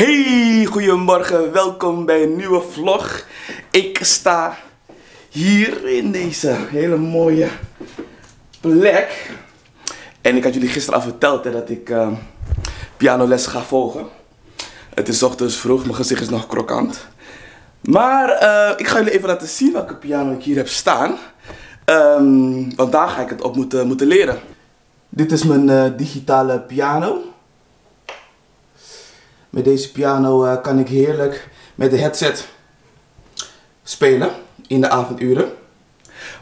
Hey, goedemorgen, welkom bij een nieuwe vlog. Ik sta hier in deze hele mooie plek. En ik had jullie gisteren al verteld hè, dat ik uh, pianoles ga volgen. Het is ochtends vroeg, mijn gezicht is nog krokant. Maar uh, ik ga jullie even laten zien welke piano ik hier heb staan. Um, want daar ga ik het op moeten, moeten leren. Dit is mijn uh, digitale piano. Met deze piano uh, kan ik heerlijk met de headset spelen in de avonduren.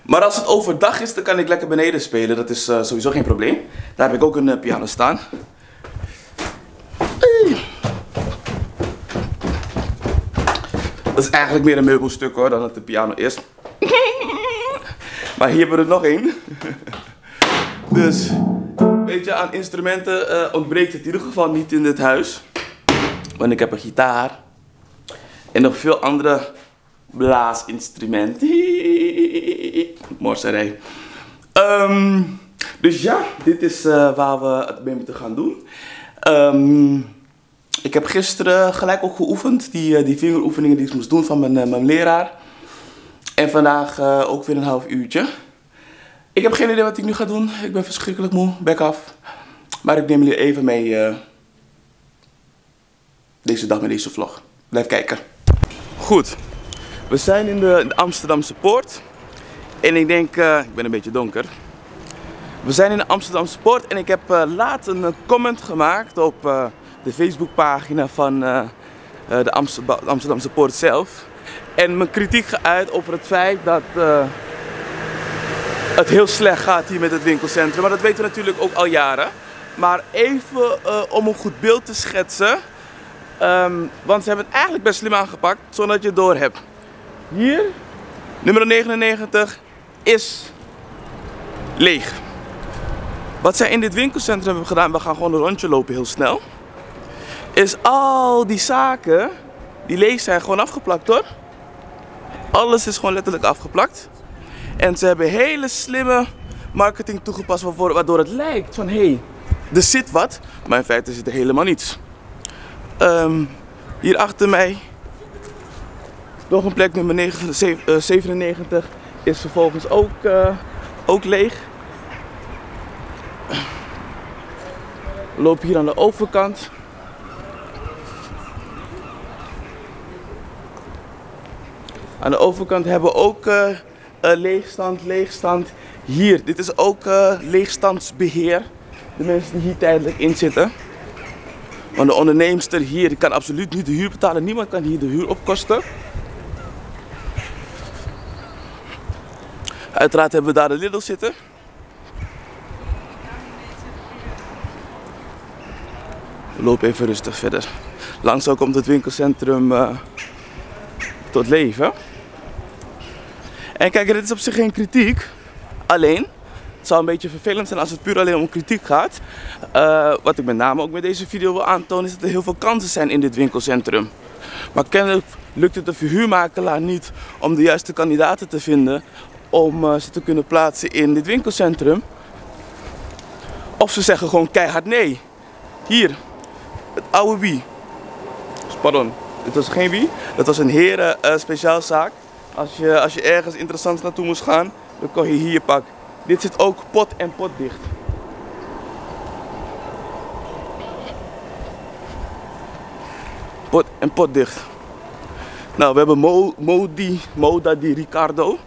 Maar als het overdag is, dan kan ik lekker beneden spelen. Dat is uh, sowieso geen probleem. Daar heb ik ook een uh, piano staan. Dat is eigenlijk meer een meubelstuk hoor, dan het de piano is. maar hier hebben we er nog één. dus, weet je, aan instrumenten ontbreekt het in ieder geval niet in dit huis. Want ik heb een gitaar. En nog veel andere blaasinstrumenten. Morserij. Um, dus ja, dit is uh, waar we het mee moeten gaan doen. Um, ik heb gisteren gelijk ook geoefend. Die, uh, die vingeroefeningen die ik moest doen van mijn, uh, mijn leraar. En vandaag ook weer een half uurtje. Ik heb geen idee wat ik nu ga doen. Ik ben verschrikkelijk moe. Back af. Maar ik neem jullie even mee deze dag met deze vlog. Blijf kijken. Goed, we zijn in de, Amsterdamse Poort. En ik denk, uh, ik ben een beetje donker. We zijn in de Amsterdamse Poort en ik heb uh, laat een comment gemaakt op uh, de Facebookpagina van de Amsterdam, Amsterdamse Poort zelf. En mijn kritiek geuit over het feit dat het heel slecht gaat hier met het winkelcentrum. Maar dat weten we natuurlijk ook al jaren. Maar even om een goed beeld te schetsen. Um, want ze hebben het eigenlijk best slim aangepakt, zonder dat je het door hebt. Hier, nummer 99, is leeg. Wat zij in dit winkelcentrum hebben gedaan, we gaan gewoon een rondje lopen heel snel. Is al die zaken die leeg zijn gewoon afgeplakt hoor. Alles is gewoon letterlijk afgeplakt. En ze hebben hele slimme marketing toegepast waardoor het lijkt van hé, hey, er zit wat. Maar in feite zit er helemaal niets. Um, hier achter mij nog een plek nummer 9, 97 is vervolgens ook, uh, ook leeg. We lopen hier aan de overkant. Aan de overkant hebben we ook uh, leegstand, leegstand. Hier, dit is ook leegstandsbeheer. De mensen die hier tijdelijk in zitten. Want de onderneemster hier kan absoluut niet de huur betalen. Niemand kan hier de huur opkosten. Uiteraard hebben we daar de Lidl zitten. We lopen even rustig verder. Langzaam komt het winkelcentrum uh, tot leven. En kijk, dit is op zich geen kritiek. Alleen, zou een beetje vervelend zijn als het puur alleen om kritiek gaat. Uh, wat ik met name ook met deze video wil aantonen is dat er heel veel kansen zijn in dit winkelcentrum. Maar kennelijk lukt het de verhuurmakelaar niet om de juiste kandidaten te vinden om uh, ze te kunnen plaatsen in dit winkelcentrum. Of ze zeggen gewoon keihard nee. Hier, het oude wie. Pardon, dit was geen wie. Dat was een heren uh, speciaalzaak. Als je, als je ergens interessants naartoe moest gaan, dan kon je hier pakken. Dit zit ook pot en pot dicht. Pot en pot dicht. Nou, we hebben Mo, Modi, Moda di Ricardo.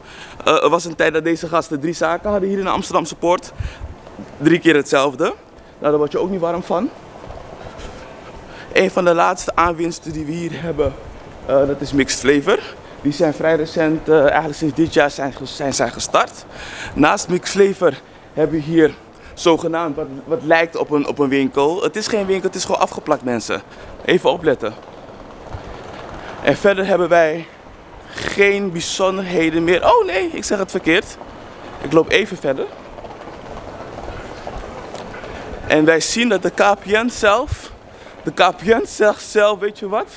Uh, er was een tijd dat deze gasten drie zaken hadden hier in de Amsterdamse. Drie keer hetzelfde. Nou, daar word je ook niet warm van. Een van de laatste aanwinsten die we hier hebben, uh, dat is Mixed Flavor. Die zijn vrij recent, uh, eigenlijk sinds dit jaar zijn, zijn zij gestart. Naast Mix Flavor hebben we hier zogenaamd wat, wat lijkt op een, op een winkel. Het is geen winkel, het is gewoon afgeplakt mensen. Even opletten. En verder hebben wij geen bijzonderheden meer. Oh nee, ik zeg het verkeerd. Ik loop even verder. En wij zien dat de KPN zelf, de KPN zegt zelf, weet je wat?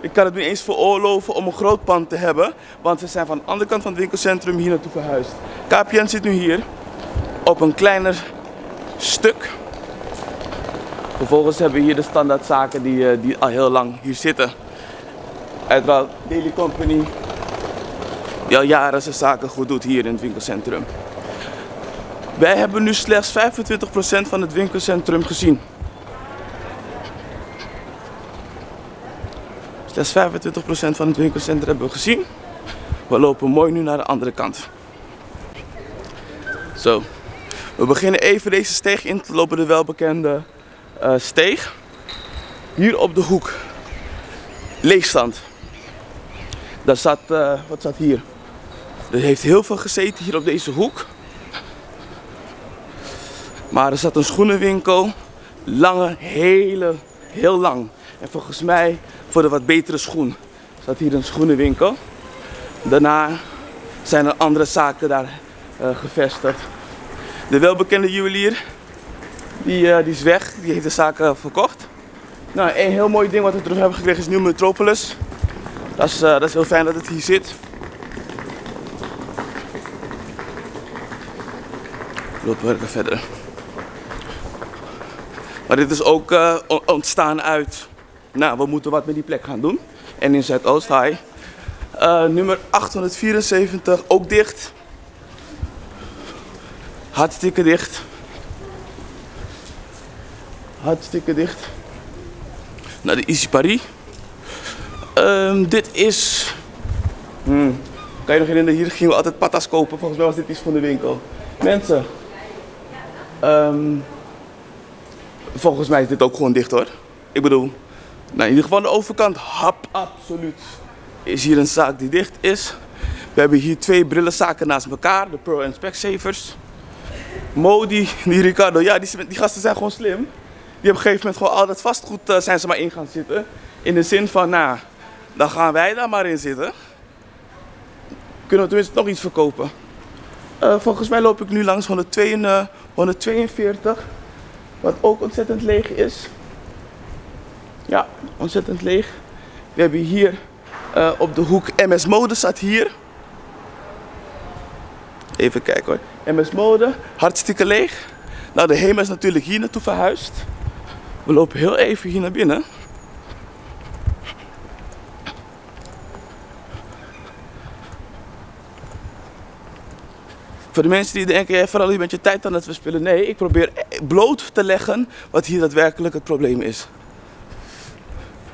Ik kan het niet eens veroorloven om een groot pand te hebben, want ze zijn van de andere kant van het winkelcentrum hier naartoe verhuisd. KPN zit nu hier op een kleiner stuk. Vervolgens hebben we hier de standaardzaken die, eh, die al heel lang hier zitten. Uiteraard Daily Company, die al jaren zijn zaken goed doet hier in het winkelcentrum. Wij hebben nu slechts 25% van het winkelcentrum gezien. Slechts 25% van het winkelcentrum hebben we gezien. We lopen mooi nu naar de andere kant. Zo. We beginnen even deze steeg in te lopen, de welbekende uh, steeg. Hier op de hoek. Leegstand. Daar zat, uh, wat zat hier? Er heeft heel veel gezeten hier op deze hoek. Maar er zat een schoenenwinkel. Lange, hele, heel lang. En volgens mij voor de wat betere schoen zat hier een schoenenwinkel. Daarna zijn er andere zaken daar uh, gevestigd. De welbekende juwelier, die, uh, die is weg. Die heeft de zaken verkocht. Nou, een heel mooi ding wat we terug hebben gekregen is Nieuw Metropolis. Dat is, uh, dat is heel fijn dat het hier zit. Lopen we verder. Maar dit is ook ontstaan uit, nou we moeten wat met die plek gaan doen. En in Zuidoost, hi. Uh, nummer 874, ook dicht. Hartstikke dicht. Hartstikke dicht. Naar de Easy Paris. Um, dit is... Hmm. Kan je nog herinneren, hier gingen we altijd patas kopen. Volgens mij was dit iets van de winkel. Mensen. Um, volgens mij is dit ook gewoon dicht hoor. Ik bedoel, nou in ieder geval de overkant, hap, absoluut. Is hier een zaak die dicht is. We hebben hier twee brillenzaken naast elkaar, de Pro en Specsavers. Modi, die Ricardo, ja die, gasten zijn gewoon slim. Die op een gegeven moment gewoon al dat vastgoed uh, zijn ze maar in gaan zitten. In de zin van, nou, dan gaan wij daar maar in zitten. Kunnen we tenminste nog iets verkopen. Uh, volgens mij loop ik nu langs 142, 142 wat ook ontzettend leeg is. Ja, ontzettend leeg. We hebben hier uh, op de hoek MS Mode staat hier. Even kijken hoor. MS Mode, hartstikke leeg. Nou, de HEMA is natuurlijk hier naartoe verhuisd. We lopen heel even hier naar binnen. Voor de mensen die denken, vooral je bent je tijd aan het verspillen. Nee, ik probeer bloot te leggen wat hier daadwerkelijk het probleem is.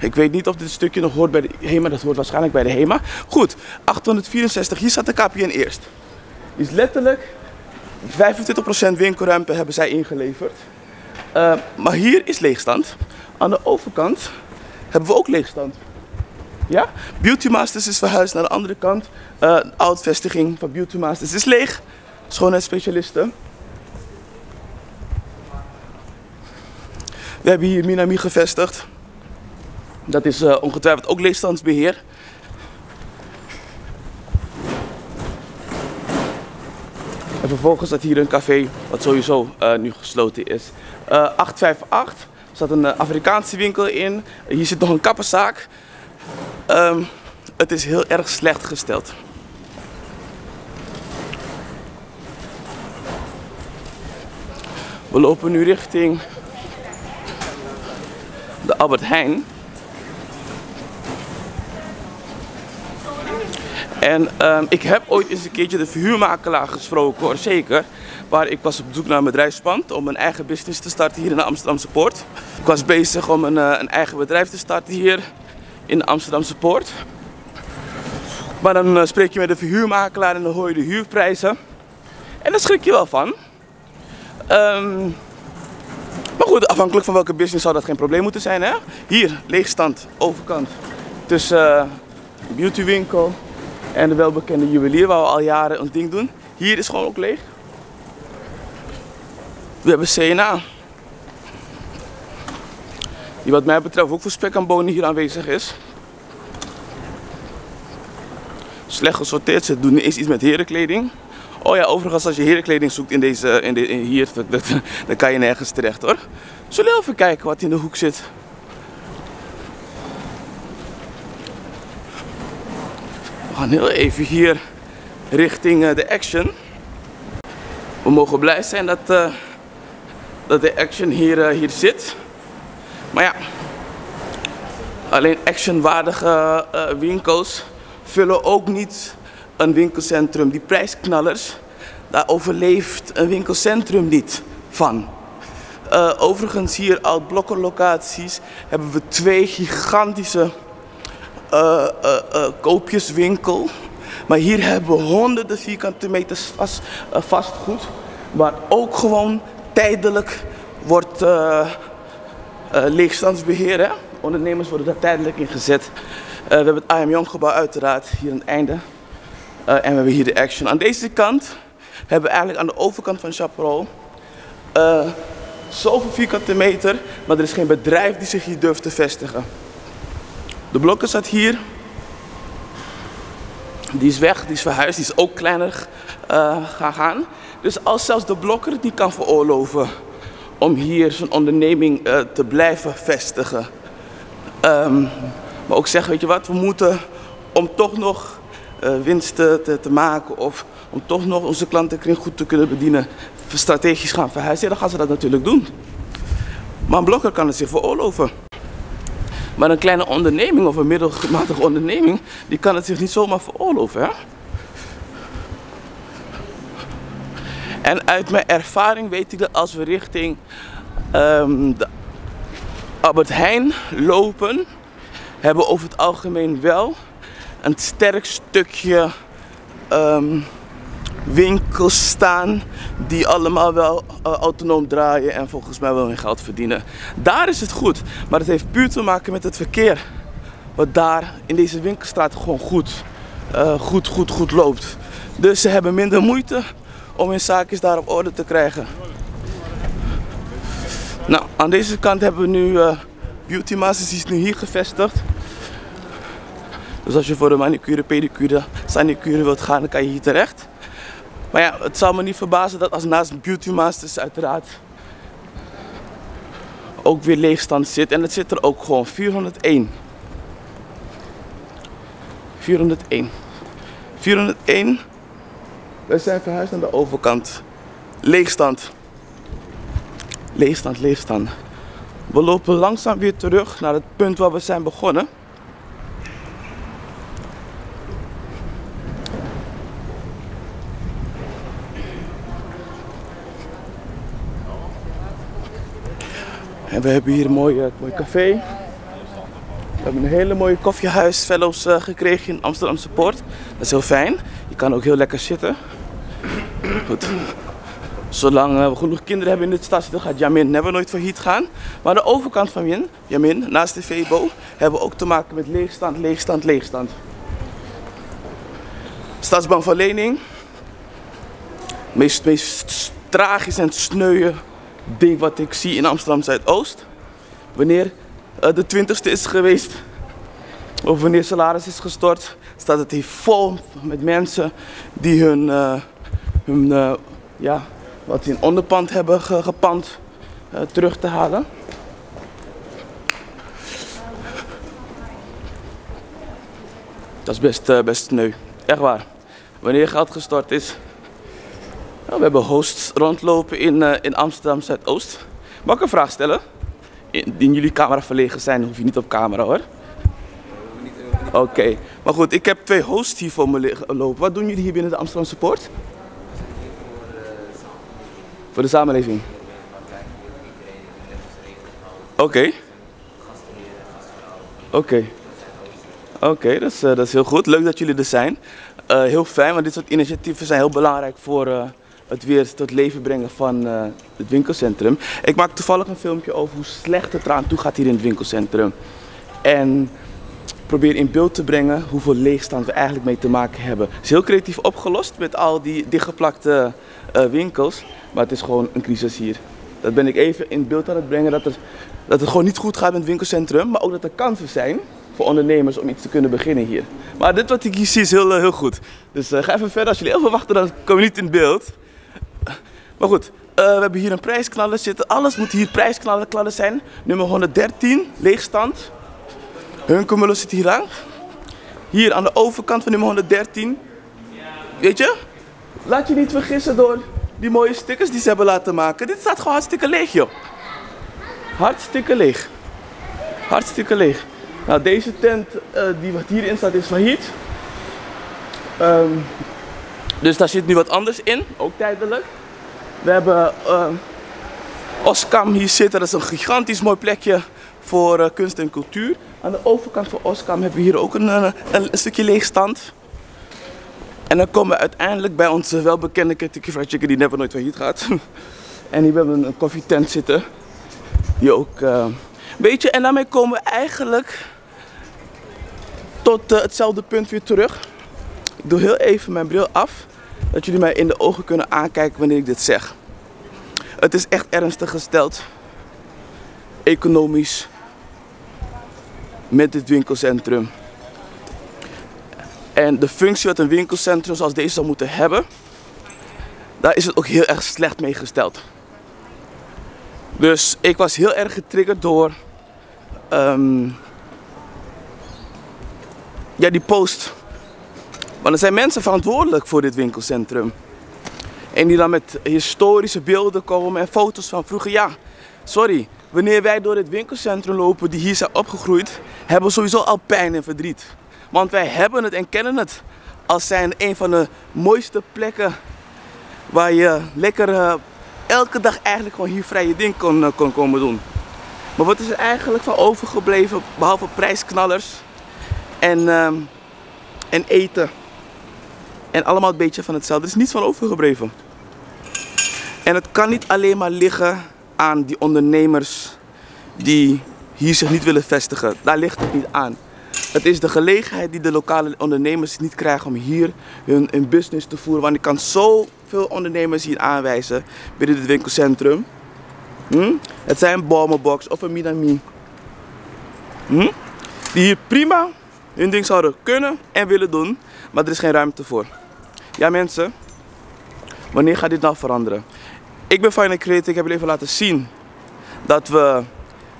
Ik weet niet of dit stukje nog hoort bij de HEMA. Dat hoort waarschijnlijk bij de HEMA. Goed, 864. Hier staat de KPN eerst. Is letterlijk 25% winkelruimte hebben zij ingeleverd. Uh, maar hier is leegstand. Aan de overkant hebben we ook leegstand. Ja? Beauty Masters is verhuisd naar de andere kant. Uh, de oud-vestiging van Beauty Masters is leeg schoonheidsspecialisten. We hebben hier Minami gevestigd. Dat is uh, ongetwijfeld ook leegstandsbeheer. En vervolgens staat hier een café, wat sowieso uh, nu gesloten is. Uh, 858, er staat een Afrikaanse winkel in. Hier zit nog een kappenzaak. Um, het is heel erg slecht gesteld. We lopen nu richting de Albert Heijn. En um, ik heb ooit eens een keertje de verhuurmakelaar gesproken hoor, zeker. Waar ik was op zoek naar een bedrijfspand om een eigen business te starten hier in de Amsterdamse Poort. Ik was bezig om een, uh, een eigen bedrijf te starten hier in de Amsterdamse Poort. Maar dan uh, spreek je met de verhuurmakelaar en dan hoor je de huurprijzen. En daar schrik je wel van. Um, maar goed, afhankelijk van welke business zou dat geen probleem moeten zijn. Hè? Hier, leegstand, overkant. Tussen uh, beautywinkel en de welbekende juwelier waar we al jaren ons ding doen. Hier is gewoon ook leeg. We hebben CNA. Die wat mij betreft ook voor spek en bonen hier aanwezig is. Slecht gesorteerd, ze doen eens iets met herenkleding. Oh ja, overigens als je herenkleding zoekt in deze, in de, hier, dan kan je nergens terecht hoor. Zullen we even kijken wat in de hoek zit? Heel even hier richting uh, de Action. We mogen blij zijn dat, uh, dat de Action hier, uh, hier zit. Maar ja, alleen actionwaardige winkels vullen ook niet een winkelcentrum. Die prijsknallers, daar overleeft een winkelcentrum niet van. Overigens hier uit blokkenlocaties hebben we twee gigantische uh, koopjeswinkel. Maar hier hebben we honderden vierkante meters vast, vastgoed. Waar ook gewoon tijdelijk wordt leegstandsbeheer. Hè? Ondernemers worden daar tijdelijk in gezet. we hebben het AM Jong gebouw uiteraard hier aan het einde. en we hebben hier de Action. Aan deze kant hebben we eigenlijk aan de overkant van Chaparral zoveel vierkante meter, maar er is geen bedrijf die zich hier durft te vestigen. De blokken staat hier. Die is weg, die is verhuisd, die is ook kleiner uh, gaan. Dus als zelfs de blokker het niet kan veroorloven om hier zijn onderneming uh, te blijven vestigen. Um, maar ook zeggen, weet je wat, we moeten om toch nog uh, winst te, te, maken of om toch nog onze klantenkring goed te kunnen bedienen, strategisch gaan verhuizen, dan gaan ze dat natuurlijk doen. Maar een blokker kan het zich veroorloven. Maar een kleine onderneming of een middelmatige onderneming, die kan het zich niet zomaar veroorloven. Hè? En uit mijn ervaring weet ik dat als we richting um, de Albert Heijn lopen, hebben we over het algemeen wel een sterk stukje um, winkels staan die allemaal wel uh, autonoom draaien en volgens mij wel hun geld verdienen. Daar is het goed, maar het heeft puur te maken met het verkeer. Wat daar in deze winkelstraat gewoon goed, uh, goed, goed, goed loopt. Dus ze hebben minder moeite om hun zaakjes daar op orde te krijgen. Nou, aan deze kant hebben we nu uh, Beauty Masters, die is nu hier gevestigd. Dus als je voor de manicure, pedicure, sanicure wilt gaan, dan kan je hier terecht. Maar ja, het zou me niet verbazen dat als naast Beauty Masters uiteraard ook weer leegstand zit. En het zit er ook gewoon 401. 401. 401. We zijn verhuisd aan de overkant. Leegstand. Leegstand, leegstand. We lopen langzaam weer terug naar het punt waar we zijn begonnen. En we hebben hier een mooi, uh, mooi café. We hebben een hele mooie koffiehuis fellows uh, gekregen in Amsterdam Support. Dat is heel fijn. Je kan ook heel lekker zitten. Zolang uh, we genoeg kinderen hebben in dit stad zitten, gaat Jamin never nooit failliet gaan. Maar de overkant van Jamin, Jamin naast de VBO, hebben we ook te maken met leegstand, leegstand, leegstand. Stadsbank van Lening. Meest, meest tragisch en sneuwe ding wat ik zie in Amsterdam Zuidoost. Wanneer uh, de 20ste is geweest, of wanneer salaris is gestort, staat het hier vol met mensen die hun, uh, hun uh, ja, wat in onderpand hebben ge gepand terug te halen. Dat is best, best sneu. Echt waar. Wanneer geld gestort is, nou, we hebben hosts rondlopen in, uh, in Amsterdam Zuidoost. Mag ik een vraag stellen? Indien jullie camera verlegen zijn, hoef je niet op camera hoor. Oké, maar goed, ik heb twee hosts hier voor me lopen. Wat doen jullie hier binnen de Amsterdam Support? Voor de samenleving. Oké. Okay. Oké. Oké, dat, is, uh, dat is heel goed. Leuk dat jullie er zijn. Uh, heel fijn, want dit soort initiatieven zijn heel belangrijk voor, het weer tot leven brengen van uh, het winkelcentrum. Ik maak toevallig een filmpje over hoe slecht het eraan toe gaat hier in het winkelcentrum. En probeer in beeld te brengen hoeveel leegstand we eigenlijk mee te maken hebben. Het is heel creatief opgelost met al die dichtgeplakte uh, winkels. Maar het is gewoon een crisis hier. Dat ben ik even in beeld aan het brengen. Dat, er, dat het gewoon niet goed gaat met het winkelcentrum. Maar ook dat er kansen zijn voor ondernemers om iets te kunnen beginnen hier. Maar dit wat ik hier zie is heel, heel goed. Dus ga even verder. Als jullie heel veel wachten, dan komen we niet in beeld. Maar goed, uh, we hebben hier een prijsknaller zitten. Alles moet hier prijsknaller zijn. Nummer 113, leegstand. Hunkemuller zit hier aan. Hier aan de overkant van nummer 113. Weet je? Laat je niet vergissen door die mooie stickers die ze hebben laten maken. Dit staat gewoon hartstikke leeg, joh. Hartstikke leeg. Hartstikke leeg. Nou, deze tent uh, die wat hierin staat is failliet. Um, dus daar zit nu wat anders in, ook tijdelijk. We hebben uh, Oskam hier zitten, dat is een gigantisch mooi plekje voor uh, kunst en cultuur. Aan de overkant van Oskam hebben we hier ook een, een, een stukje leegstand. En dan komen we uiteindelijk bij onze welbekende Kentucky Fried Chicken die never nooit failliet gaat. en hier hebben we een koffietent zitten. Die ook, uh, weet je, en daarmee komen we eigenlijk tot hetzelfde punt weer terug. Ik doe heel even mijn bril af, dat jullie mij in de ogen kunnen aankijken wanneer ik dit zeg. Het is echt ernstig gesteld, economisch, met dit winkelcentrum. En de functie wat een winkelcentrum zoals deze zou moeten hebben, daar is het ook heel erg slecht mee gesteld. Dus ik was heel erg getriggerd door um, ja, die post. Want er zijn mensen verantwoordelijk voor dit winkelcentrum. En die dan met historische beelden komen en foto's van vroeger. Ja, sorry. Wanneer wij door dit winkelcentrum lopen die hier zijn opgegroeid, hebben we sowieso al pijn en verdriet. Want wij hebben het en kennen het als zijn een van de mooiste plekken waar je lekker uh, elke dag eigenlijk gewoon hier vrije ding kon, uh, kon komen doen. Maar wat is er eigenlijk van overgebleven behalve prijsknallers en, uh, en eten? En allemaal een beetje van hetzelfde. Er is niets van overgebleven. En het kan niet alleen maar liggen aan die ondernemers die hier zich niet willen vestigen. Daar ligt het niet aan. Het is de gelegenheid die de lokale ondernemers niet krijgen om hier hun, business te voeren. Want ik kan zoveel ondernemers hier aanwijzen binnen het winkelcentrum. Hm? Het zijn een Bomberbox of een Minami. Hm? Die hier prima hun ding zouden kunnen en willen doen. Maar er is geen ruimte voor. Ja mensen, wanneer gaat dit nou veranderen? Ik ben Final Creator, ik heb jullie even laten zien dat we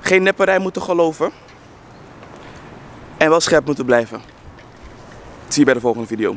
geen nepperij moeten geloven. En wel scherp moeten blijven. Zie je bij de volgende video.